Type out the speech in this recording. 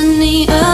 on the inhibition.